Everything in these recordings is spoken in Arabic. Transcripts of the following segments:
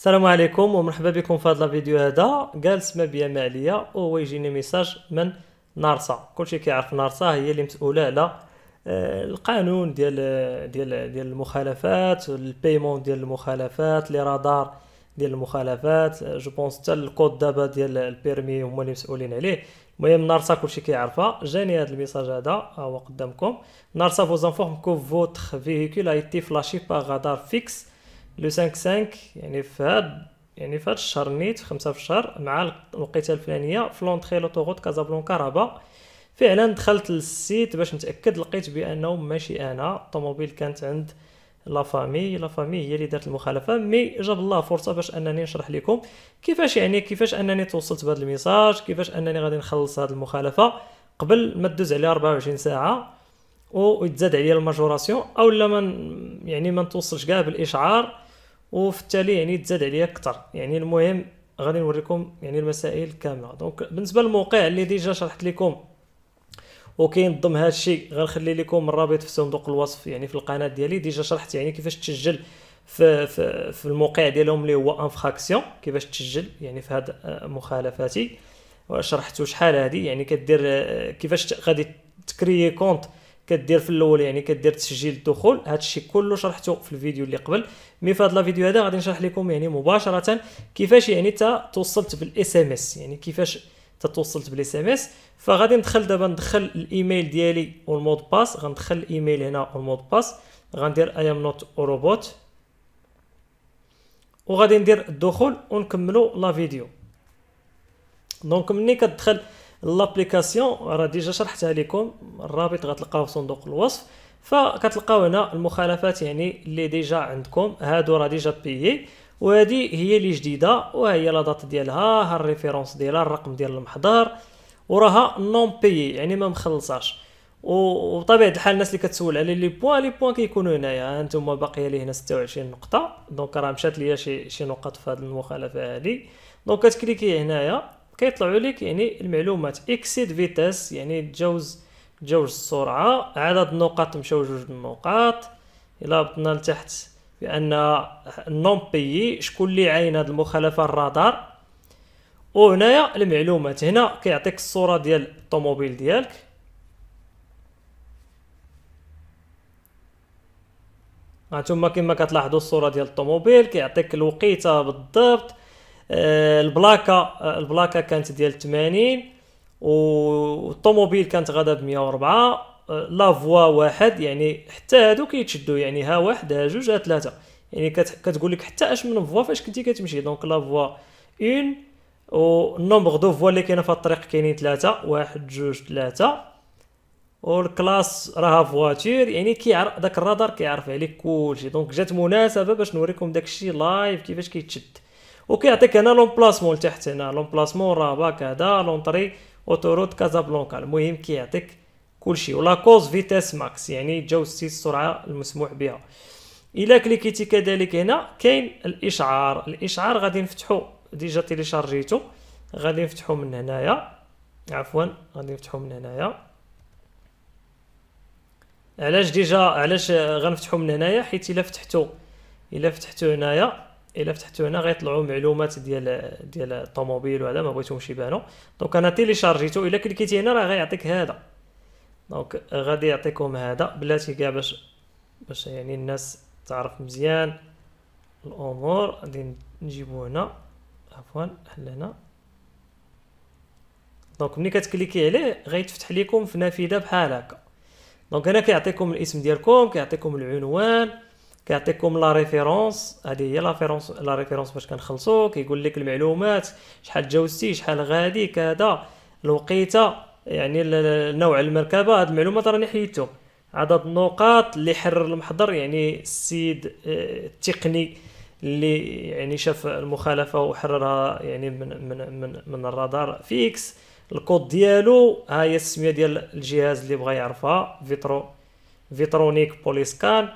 السلام عليكم ومرحبا بكم في هذا الفيديو هذا. جالس ما بيا ما عليا وهو يجيني message من نارسا. كلشي كيعرف نارسا هي اللي مسؤولة على آه، القانون ديال ديال ديال المخالفات paiement ديال المخالفات les radars ديال المخالفات. je pense حتى الكود دابا ديال permis ال هما اللي مسؤولين عليه. المهم نارسا كلشي كيعرفها. جاني هذا ال message هذا هو قدامكم. نارسا vous informe que votre véhicule était flashé par radar fixe le 5 5 يعني في هاد يعني في هاد الشهر نيت خمسة في الشهر مع الوقيتة الفلانية في l'entrée l'autoroute كازابلانكا Rabat فعلا دخلت لل site باش نتأكد لقيت بأنه ماشي أنا. الطوموبيل كانت عند la famille la famille هي اللي دارت المخالفة mais جاب الله فرصة باش أنني نشرح لكم كيفاش يعني كيفاش أنني توصلت بهذا ال message كيفاش أنني غادي نخلص هذه المخالفة قبل ما تدوز عليها 24 ساعة ويتزاد عليا ال majoration أو لا من يعني ما نتوصلش كاع بالإشعار. وفي التالي يعني تزاد عليا أكثر يعني المهم غادي نوريكم يعني المسائل كاملة. donc بالنسبة للموقع اللي déjà شرحت لكم وكينظم هذا الشيء غنخلي لكم الرابط في صندوق الوصف يعني في القناة ديالي. déjà شرحت يعني كيفاش تسجل في في, في الموقع ديالهم اللي هو infraction كيفاش تسجل يعني في هاد مخالفاتي. وشرحت شحال هذه يعني كدير كيفاش غادي تكري compte كدير في الأول يعني كدير تسجيل الدخول. هادشي كله شرحته في الفيديو اللي قبل. mais في هذا الفيديو هذا غادي نشرح لكم يعني مباشرة كيفاش يعني تا توصلت بال SMS. يعني كيفاش توصلت بال SMS. فغادي ندخل دابا ندخل الإيميل ديالي وال mot de passe. غندخل الإيميل هنا وال mot de passe. غندير I am not robot وغادي ندير الدخول ونكملوا la vidéo. donc ملي كتدخل l'application راه déjà شرحتها لكم الرابط غتلقاوه في صندوق الوصف فكتلقاو هنا المخالفات يعني اللي déjà عندكم هادو راه déjà payé وهذه هي اللي جديده وهي la date ديالها ها ال référence ديالها الرقم ديال المحضر وراها non payé يعني ما مخلصاش وبطبيعه الحال الناس اللي كتسول على les points les points كيكونوا هنايا أنتم باقيه لي هنا 26 نقطه donc راه مشات ليا شي شي نقط في هذه المخالفه هذه donc كتكليكي هنايا كيطلعوا لك يعني المعلومات. excès de vitesse يعني تجاوز تجاوز السرعة عدد النقاط مشاو جوج النقاط. إلى هبطنا لتحت بأن non payé شكون اللي عاين هاد المخالفة؟ الرادار. وهنايا المعلومات. هنا كيعطيك الصورة ديال الطوموبيل ديالك. هانتوما كما كتلاحظوا الصورة ديال الطوموبيل كيعطيك الوقيتة بالضبط. البلاكة آه، البلاكة كانت ديال 80 والطوموبيل كانت غادا ب 104 la voie واحد يعني حتى هادو كيتشدوا يعني ها واحد ها جوج ها ثلاثة يعني كتقول لك حتى اش من voie فاش كنتي كتمشي. donc la voie une و ال nombre de voies اللي كاينة في الطريق كاينين ثلاثة واحد جوج ثلاثة وال classe راها voiture يعني كيعرف داك الرادار كيعرف عليك كلشي. donc جات مناسبة باش نوريكم داكشي live كيفاش كيتشد. وكيعطيك هنا l'emplacement لتحت هنا l'emplacement راه باك هذا l'entrée autoroute كازابلانكا المهم كيعطيك كلشي ولا cause vitesse max يعني تجاوزتي السرعه المسموح بها الا كليكيتي كذلك هنا كاين الاشعار الاشعار غادي نفتحو déjà تيليشارجيتو غادي نفتحو من هنايا عفوا غادي نفتحو من هنايا علاش déjà علاش غنفتحو من هنايا حيت الا فتحتو الا فتحتو هنايا إلا فتحتو هنا غيطلعوا معلومات ديال ديال الطوموبيل وهذا ما بغيتهمش يبانوا donc أنا تيليشارجيتو إلا كليكيتي هنا راه غيعطيك هذا. donc غادي يعطيكم هذا بلاتي كاع باش باش يعني الناس تعرف مزيان الأمور. غادي نجيبو هنا. عفوا حل هنا؟ donc ملي كتكليكي عليه غيتفتح لكم في نافذة بحال هكا. donc هنا كيعطيكم الاسم ديالكم كيعطيكم العنوان. كيعطيكم la référence هذه هي la référence la référence باش كنخلصوا كيقول لك المعلومات شحال تجاوزتي شحال غادي كذا. الوقيتة يعني نوع المركبة هاد المعلومات راني حيدتهم. عدد النقاط اللي حرر المحضر يعني السيد آه، التقني اللي يعني شاف المخالفة وحررها يعني من من من, من ال radar fixe. الكود ديالو ها هي السمية ديال الجهاز اللي بغى يعرفها Vitro Vitronic PoliScan.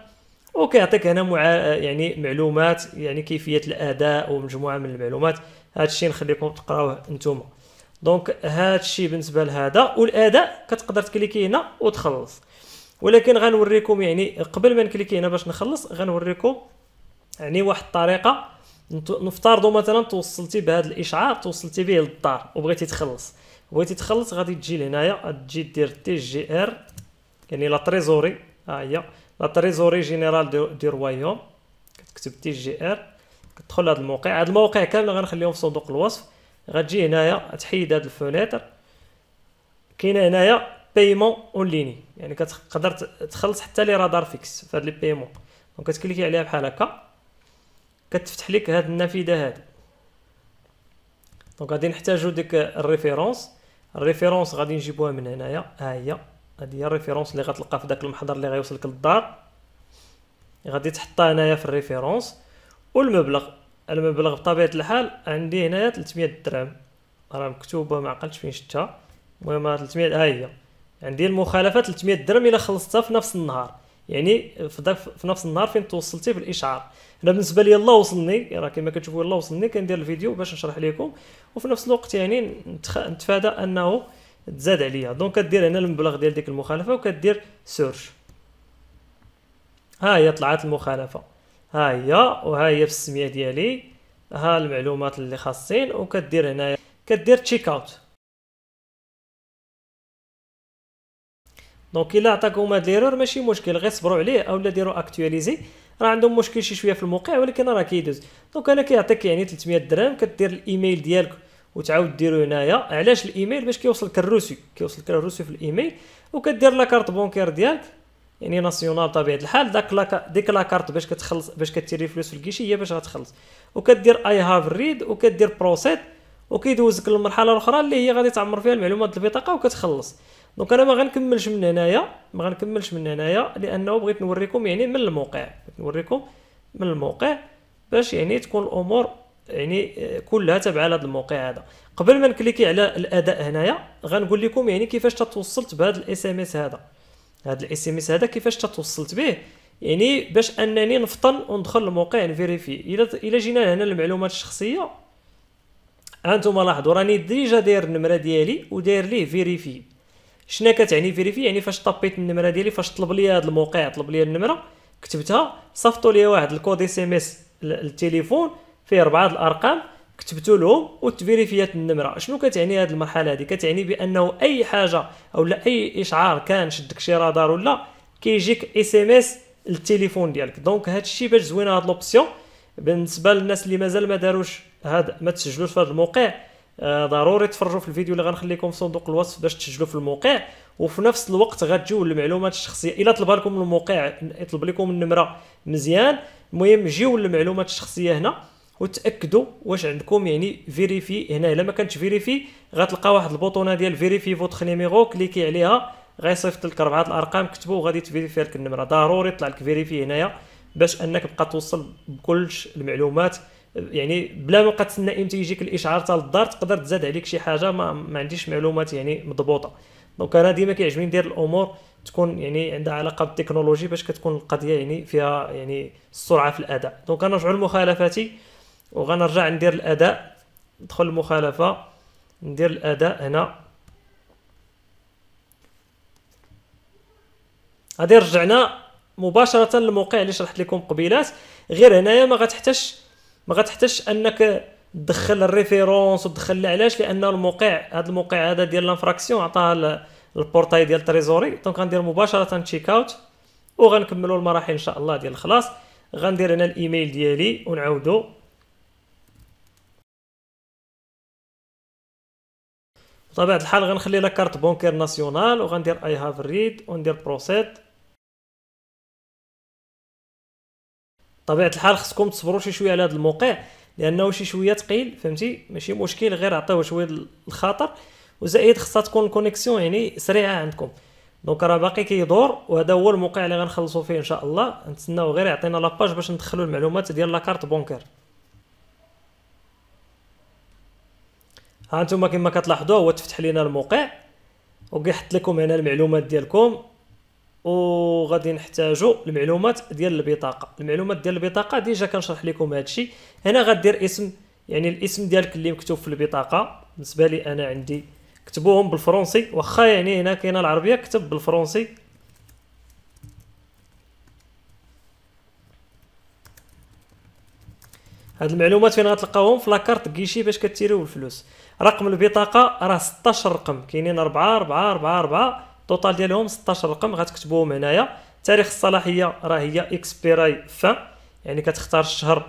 وكيعطيك هنا مع يعني معلومات يعني كيفية الأداء ومجموعة من المعلومات. هذا الشيء نخليكم تقراوه أنتم donc هذا الشيء بالنسبة لهذا والأداء كتقدر تكليكي هنا وتخلص. ولكن غنوريكم يعني قبل ما نكليكي هنا باش نخلص غنوريكم يعني واحد الطريقة. نفترضوا مثلا توصلتي بهذا الإشعار توصلتي به للدار وبغيتي تخلص. بغيتي تخلص غادي تجي لهنايا تجي دير TGR يعني la Trésorerie. ها هي. la Trésorerie Générale du Royaume كتكتب TGR كتدخل لهذا الموقع. هذا الموقع كامل غنخليهم في صندوق الوصف. غتجي هنايا تحيد هاد ال fenêtre كاينة هنايا paiement en ligne يعني كتقدر تخلص حتى les radars fixes في هاد les paiements donc كتكليكي عليها بحال هكا. كتفتح لك هاد النافذة هادي. Donc غادي نحتاجو ديك ال référence. ال référence غادي نجيبوها من هنايا. ها هي. هادي هي ال référence اللي غتلقى في داك المحضر اللي غيوصلك للدار. غادي تحطها هنايا في ال référence. والمبلغ المبلغ بطبيعة الحال عندي هنايا 300 درهم. راه مكتوبة ما عقلتش فين شفتها المهم 300 ها هي. عندي المخالفة 300 درهم إلا خلصتها في نفس النهار. يعني في في نفس النهار فين توصلتي بالاشعار أنا بالنسبة لي الله وصلني. راه كما كتشوفوا الله وصلني. كندير الفيديو باش نشرح لكم وفي نفس الوقت يعني نتفادى أنه تزاد عليا. donc كدير هنا المبلغ ديال ديك المخالفة وكدير search ها هي طلعت المخالفة. ها هي وها هي في السمية ديالي. ها المعلومات اللي خاصين وكدير هنايا. كدير check out donc إلا عطاكم هاد l'erreur ماشي مشكل غير صبروا عليه اولا ديروا actualiser راه عندهم مشكل شي شوية في الموقع ولكن راه كيدوز. donc أنا كيعطيك يعني 300 درهم كدير الإيميل ديالك وتعاود ديرو هنايا. علاش الإيميل؟ باش كيوصلك ال reçu. كيوصلك ال reçu في الإيميل وكدير la carte bancaire ديالك. يعني nationale بطبيعه الحال داك la ديك la carte باش كتخلص باش كتيري فلوس في ال guichet هي باش غتخلص. وكدير I have read وكدير proceed وكيدوزك للمرحلة الأخرى اللي هي غادي تعمر فيها المعلومات البطاقة وكتخلص. donc أنا ما غنكملش من هنايا ما غنكملش من هنايا لأنه بغيت نوريكم يعني من الموقع. بغيت نوريكم من الموقع باش يعني تكون الأمور يعني كلها تبع هذا الموقع هذا. قبل ما نكليكي على الأداء هنايا غنقول لكم يعني كيفاش تتوصلت بهذا ال SMS هذا. هذا ال SMS هذا كيفاش تتوصلت به؟ يعني باش أنني نفطن وندخل الموقع نفيريفيي. إلا إلا جينا هنا المعلومات الشخصية هانتوما لاحظوا راني déjà داير النمرة ديالي وداير ليه vérifié. شنو كتعني vérifié؟ يعني فاش طبيت النمرة ديالي فاش طلب لي هذا الموقع طلب لي النمرة كتبتها صيفطوا لي واحد ال code SMS للتليفون فيه أربعة الأرقام كتبتو لهم وتفيريفيات النمرة. شنو كتعني هذه المرحلة هذه كتعني بأنه أي حاجة أو لا أي إشعار كان شدك شي رادار ولا كيجيك SMS للتليفون ديالك. donc هذا الشيء باش زوينة هاد l'option بالنسبة للناس اللي مازال ما داروش هذا ما تسجلوش في هذا الموقع آه ضروري تفرجوا في الفيديو اللي غنخليكم في صندوق الوصف باش تسجلوا في الموقع. وفي نفس الوقت غتجيو المعلومات الشخصية. إلا طلب لكم الموقع يطلب لكم النمرة مزيان المهم جيو المعلومات الشخصية هنا. وتأكدوا واش عندكم يعني vérifié هنا إلا ما كانتش vérifié غتلقى واحد البوطونة ديال vérifiez votre numéro كليكي عليها غيصيفط لك اربعه الأرقام كتبوا وغادي تفيريفي لك النمرة. ضروري يطلع لك vérifié هنايا باش أنك تبقى توصل بكلش المعلومات. يعني بلا ما تسنى إمتى يجيك الإشعار حتى للدار تقدر تزاد عليك شي حاجة ما, ما عنديش معلومات يعني مضبوطة. donc أنا ديما كيعجبني ندير الأمور تكون يعني عندها علاقة بالتكنولوجي باش كتكون القضية يعني فيها يعني السرعة في الأداء. دونك نرجعوا لمخالفاتي وغنرجع ندير الأداء. ندخل المخالفة. ندير الأداء هنا. غادي رجعنا مباشرة للموقع اللي شرحت لكم قبيلات. غير هنايا ما غتحتاجش ما غتحتاجش أنك تدخل ال référence وتدخل علاش لأن الموقع هذا الموقع هذا ديال l'infraction عطاه ال portail ديال Trésorerie. donc غندير مباشرة check out وغنكملوا المراحل إن شاء الله ديال الخلاص. غندير هنا الإيميل ديالي ونعاودو. بطبيعة الحال غنخلي la carte bancaire nationale وغندير I have read وندير proceed بطبيعة الحال خصكم تصبروا شي شوية على هذا الموقع لأنه شي شوية ثقيل فهمتي؟ ماشي مشكل غير عطيوه شوية الخطر وزائد خصها تكون ال connexion يعني سريعة عندكم. donc راه باقي كيدور وهذا هو الموقع اللي غنخلصوا فيه إن شاء الله. نتسناو غير يعطينا la page باش ندخلوا المعلومات ديال la carte bancaire ها أنتم كما كتلاحظوا هو تفتح لنا الموقع وكيحط لكم هنا المعلومات ديالكم وغادي نحتاجو المعلومات ديال البطاقة. المعلومات ديال البطاقة déjà كنشرح لكم هادشي. هنا غدير اسم يعني الاسم ديالك اللي مكتوب في البطاقة. بالنسبة لي أنا عندي كتبوهم بالفرنسي واخا يعني هنا كاينة العربية كتب بالفرنسي. هاد المعلومات فين غتلقاوهم؟ في la carte guichet باش كتيريو الفلوس. رقم البطاقة راه 16 رقم. كاينين 4 4 4 4 ال total ديالهم 16 رقم. غتكتبوهم هنايا. تاريخ الصلاحية راه هي expiration يعني كتختار الشهر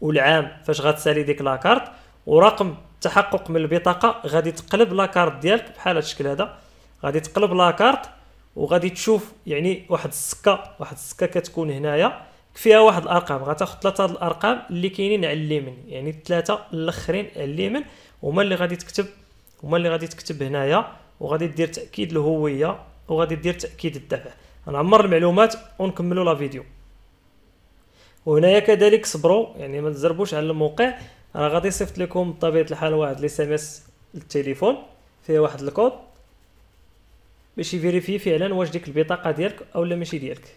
والعام فاش غتسالي ديك la carte. ورقم التحقق من البطاقة غادي تقلب لاكارت ديالك بحال هذا الشكل هذا. غادي تقلب لاكارت وغادي تشوف يعني واحد السكة واحد السكة كتكون هنايا. فيها واحد الأرقام غتاخذ ثلاثة الأرقام اللي كاينين على اليمين يعني الثلاثه الأخرين على اليمين هما اللي غادي تكتب هما اللي غادي تكتب هنايا وغادي دير تأكيد الهوية وغادي دير تأكيد الدفع. غنعمر المعلومات ونكملوا لا فيديو. وهنايا كذلك صبروا يعني ما تزربوش على الموقع. راه غادي يصيفط لكم بطبيعة الحال واحد SMS للتليفون فيه واحد الكود باش ي vérifier فعلا واش ديك البطاقة ديالك أو لا ماشي ديالك.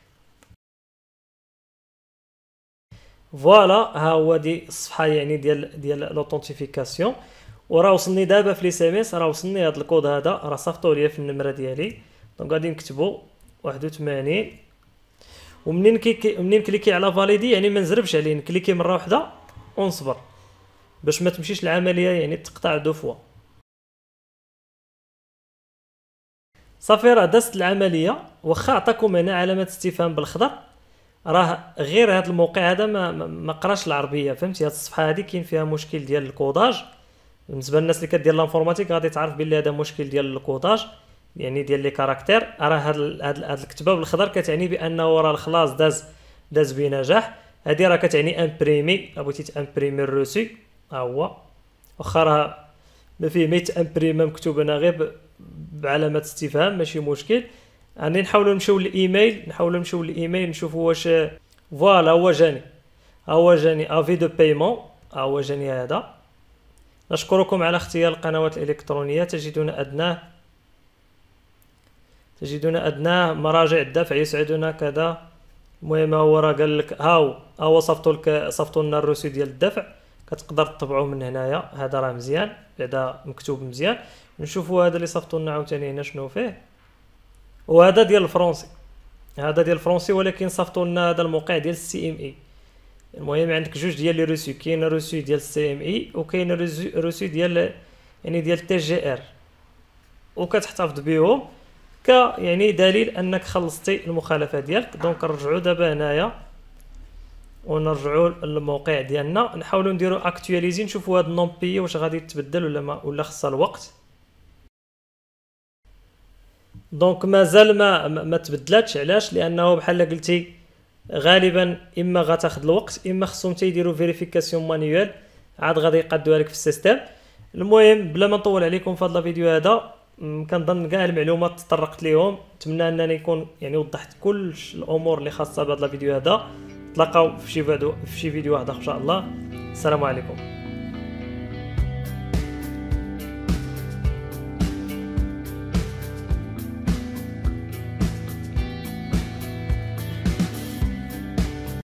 voilà ها هو دي الصفحه يعني ديال ديال l'authentification وراه وصلني دابا في l'SMS راه وصلني هذا الكود هذا راه صيفطوه ليا في النمره ديالي donc غادي نكتبو 81 ومنين كي منين cliquer على valider يعني ما نزربش عليه ن cliquer مره واحدة ونصبر باش ما تمشيش العملية يعني تقطع deux fois صافي راه دازت العملية واخا عطاكم هنا علامه استفهام بالخضر راه غير هذا الموقع هذا ما ما قراش العربية فهمتي؟ هذه الصفحة هذه كاين فيها مشكل ديال ال codage. بالنسبة للناس اللي كدير l'informatique غادي تعرف بلي هذا مشكل ديال ال codage يعني ديال les caractères. راه هاد هاد الكتابه بالخضر كتعني بأنه راه الخلاص داز داز بنجاح. هادي راه كتعني imprimer بغيتي ت imprimer ال reçu ها هو. واخا راه ما فيه ما يت imprimer مكتوب هنا غير بعلامة استفهام ماشي مشكل. يعني نحاولوا نمشيو للإيميل نحاولوا نمشيو للإيميل نشوفوا واش voilà هو جاني. هو جاني avis de paiement هو جاني هذا. نشكركم على اختيار القنوات الإلكترونية. تجدون أدناه تجدون أدناه مراجع الدفع يسعدنا كذا. المهم هو راه قال لك هاو هو صيفطوا لك صيفطوا لنا ال reçu ديال الدفع. كتقدر تطبعوه من هنايا. هذا راه مزيان بعدا مكتوب مزيان. نشوفوا هذا اللي صيفطوا لنا عاوتاني هنا شنو فيه. وهذا ديال الفرونسي هذا ديال الفرونسي ولكن صيفطوا لنا هذا الموقع ديال ال CMI. المهم عندك جوج ديال les reçus كاين reçu ديال ال CMI وكاين reçu ديال يعني ديال TGR. وكتحتفظ بهم ك يعني دليل أنك خلصتي المخالفة ديالك. donc نرجعوا دابا هنايا ونرجعوا للموقع ديالنا. نحاولوا نديروا actualiser نشوفوا هاد النوم بي واش غادي تبدل ولا ما ولا خصها الوقت. donc مازال ما ما تبدلاتش. علاش؟ لأنه بحال قلتي غالبا إما غتاخذ الوقت إما خصهم تيديروا vérification manuelle عاد غادي يقادوها لك في ال système. المهم بلا ما نطول عليكم في هذا الفيديو هذا كنظن كاع المعلومات تطرقت ليهم. نتمنى أنني نكون يعني وضحت كل الأمور اللي خاصة بهذا الفيديو هذا. تلاقاو في شي فيديو في شي فيديو واحد إن شاء الله. السلام عليكم.